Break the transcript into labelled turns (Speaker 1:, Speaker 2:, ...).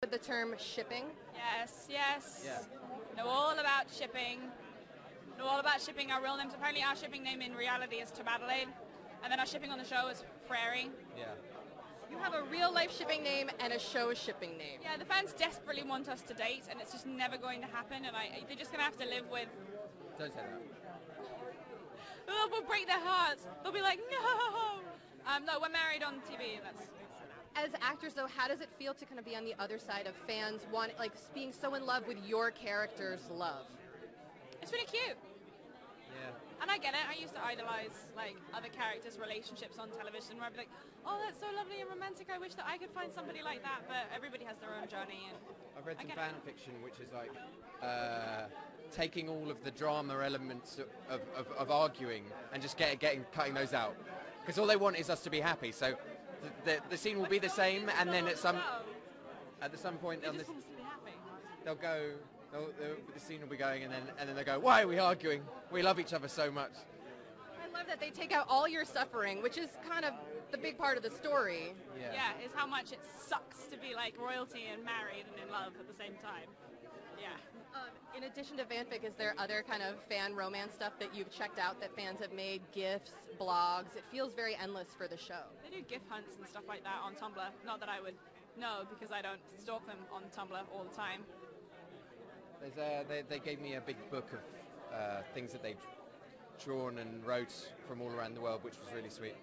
Speaker 1: with the term shipping?
Speaker 2: Yes, yes.
Speaker 3: Yeah.
Speaker 2: Know all about shipping. Know all about shipping our real names. Apparently our shipping name in reality is Tobelaide. And then our shipping on the show is Frary.
Speaker 3: Yeah.
Speaker 1: You have a real life shipping name and a show shipping name.
Speaker 2: Yeah, the fans desperately want us to date and it's just never going to happen and I, they're just going to have to live with...
Speaker 3: Don't say that.
Speaker 2: Oh, we'll break their hearts. They'll be like, no! Um, no, we're married on TV and that's...
Speaker 1: As actors, though, how does it feel to kind of be on the other side of fans, want, like being so in love with your character's love?
Speaker 2: It's really cute.
Speaker 3: Yeah.
Speaker 2: And I get it. I used to idolize like other characters' relationships on television, where I'd be like, "Oh, that's so lovely and romantic. I wish that I could find somebody like that." But everybody has their own journey, and
Speaker 3: I've read some fan
Speaker 2: it.
Speaker 3: fiction which is like uh, taking all of the drama elements of, of, of arguing and just get, getting cutting those out because all they want is us to be happy. So the, the, scene will be the same, and then at some at the some point on this,
Speaker 2: want us to be happy.
Speaker 3: they'll go. They'll, they'll, the scene will be going, and then and then they go, "Why are we arguing? We love each other so much."
Speaker 1: I love that they take out all your suffering, which is kind of the big part of the story.
Speaker 3: Yeah.
Speaker 2: Yeah, is how much it sucks to be like royalty and married and in love at the same time. Yeah.
Speaker 1: Um, in addition to fanfic, is there other kind of fan romance stuff that you've checked out that fans have made, gifs, blogs? It feels very endless for the show.
Speaker 2: They do gif hunts and stuff like that on Tumblr. Not that I would know because I don't stalk them on Tumblr all the time.
Speaker 3: There's a, they, they gave me a big book of uh, things that they'd drawn and wrote from all around the world, which was really sweet.